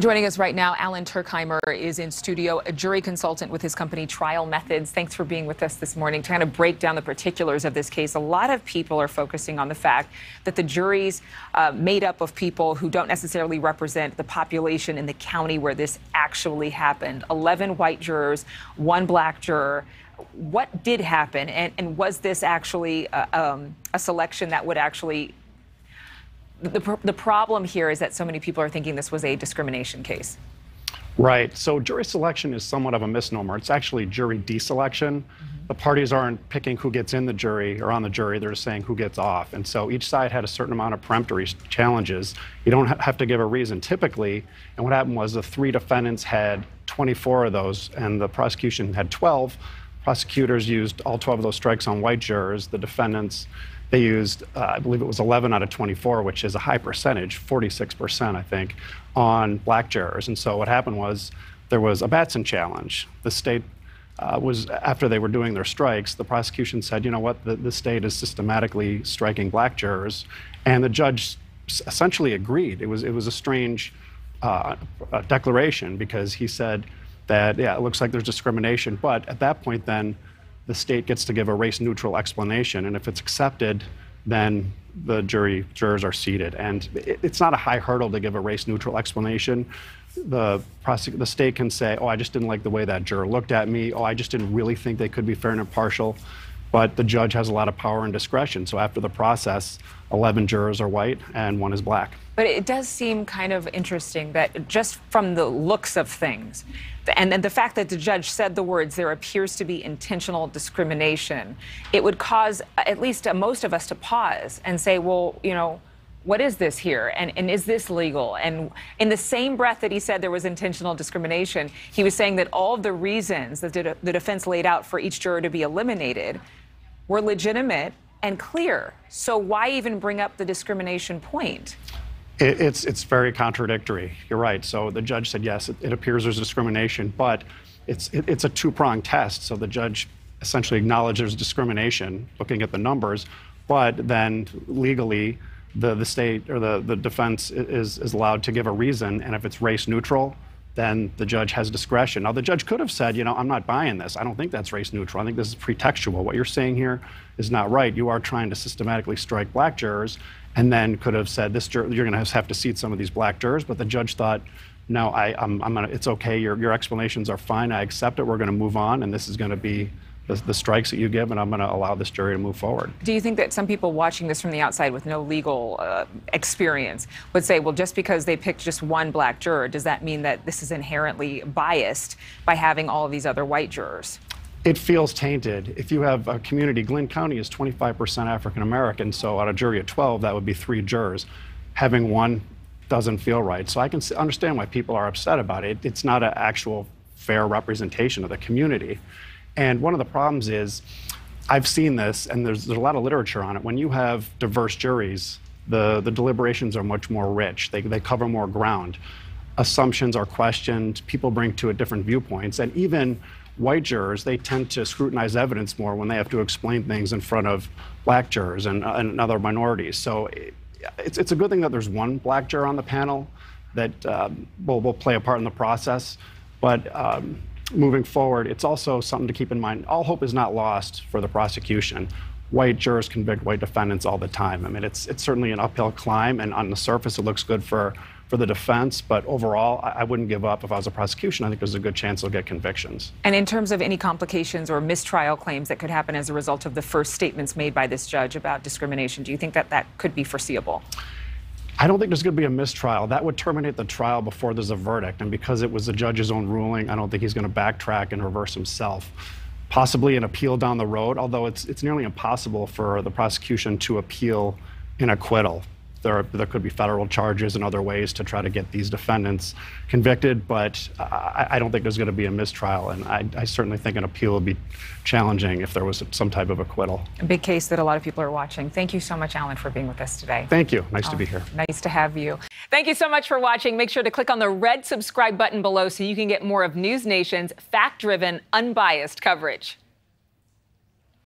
Joining us right now, Alan Tuerkheimer is in studio, a jury consultant with his company Trial Methods. Thanks for being with us this morning to kind of break down the particulars of this case. A lot of people are focusing on the fact that the jury's uh, made up of people who don't necessarily represent the population in the county where this actually happened. 11 white jurors, one black juror. What did happen, and, and was this actually uh, um, a selection that would actually the, the problem here is that so many people are thinking this was a discrimination case. Right. So jury selection is somewhat of a misnomer. It's actually jury deselection. Mm -hmm. The parties aren't picking who gets in the jury or on the jury, they're just saying who gets off. And so each side had a certain amount of peremptory challenges. You don't have to give a reason typically. And what happened was the three defendants had 24 of those, and the prosecution had 12. Prosecutors used all 12 of those strikes on white jurors. The defendants they used, uh, I believe it was 11 out of 24, which is a high percentage, 46%, I think, on black jurors. And so what happened was there was a Batson challenge. The state uh, was, after they were doing their strikes, the prosecution said, you know what, the, the state is systematically striking black jurors. And the judge essentially agreed. It was, it was a strange uh, declaration because he said that, yeah, it looks like there's discrimination. But at that point, then, the state gets to give a race neutral explanation. And if it's accepted, then the jury jurors are seated. And it, it's not a high hurdle to give a race neutral explanation. The, the state can say, oh, I just didn't like the way that juror looked at me. Oh, I just didn't really think they could be fair and impartial. But the judge has a lot of power and discretion. So after the process, 11 jurors are white and one is black. But it does seem kind of interesting that just from the looks of things, and, and the fact that the judge said the words, there appears to be intentional discrimination, it would cause at least most of us to pause and say, well, you know, what is this here? And, and is this legal? And in the same breath that he said there was intentional discrimination, he was saying that all of the reasons that the defense laid out for each juror to be eliminated were legitimate and clear. So why even bring up the discrimination point? It, it's, it's very contradictory. You're right. So the judge said, yes, it, it appears there's discrimination, but it's, it, it's a two pronged test. So the judge essentially acknowledged there's discrimination, looking at the numbers, but then legally, the, the state or the, the defense is, is allowed to give a reason. And if it's race neutral, then the judge has discretion. Now, the judge could have said, you know, I'm not buying this. I don't think that's race neutral. I think this is pretextual. What you're saying here is not right. You are trying to systematically strike black jurors and then could have said this you're going to have to seat some of these black jurors. But the judge thought, no, I, I'm, I'm gonna, it's okay. Your, your explanations are fine. I accept it. We're going to move on, and this is going to be the, the, strikes that you give, and I'm going to allow this jury to move forward. Do you think that some people watching this from the outside with no legal uh, experience would say, well, just because they picked just one black juror, does that mean that this is inherently biased by having all of these other white jurors? it feels tainted. If you have a community, Glynn County is 25% African American, so on a jury of 12, that would be three jurors. Having one doesn't feel right. So I can understand why people are upset about it. It's not an actual fair representation of the community. And one of the problems is, I've seen this, and there's, there's a lot of literature on it. When you have diverse juries, the, the deliberations are much more rich, they, they cover more ground. Assumptions are questioned, people bring to it different viewpoints, and even white jurors, they tend to scrutinize evidence more when they have to explain things in front of black jurors and, uh, and other minorities. So it's, it's a good thing that there's one black juror on the panel that um, will, will play a part in the process. But um, moving forward, it's also something to keep in mind. All hope is not lost for the prosecution. White jurors convict white defendants all the time. I mean, it's, it's certainly an uphill climb, and on the surface, it looks good for for the defense, but overall, I, I, wouldn't give up if I was a prosecution. I think there's a good chance they'll get convictions. And in terms of any complications or mistrial claims that could happen as a result of the first statements made by this judge about discrimination, do you think that that could be foreseeable? I don't think there's going to be a mistrial. That would terminate the trial before there's a verdict. And because it was the judge's own ruling, I don't think he's going to backtrack and reverse himself. Possibly an appeal down the road, although it's, it's nearly impossible for the prosecution to appeal an acquittal there, are, there could be federal charges and other ways to try to get these defendants convicted, but I, I don't think there's going to be a mistrial, and I, I, certainly think an appeal would be challenging if there was some type of acquittal. A big case that a lot of people are watching. Thank you so much, Alan, for being with us today. Thank you. Nice oh, to be oh, here. Nice to have you. Thank you so much for watching. Make sure to click on the red subscribe button below so you can get more of News Nation's fact-driven, unbiased coverage.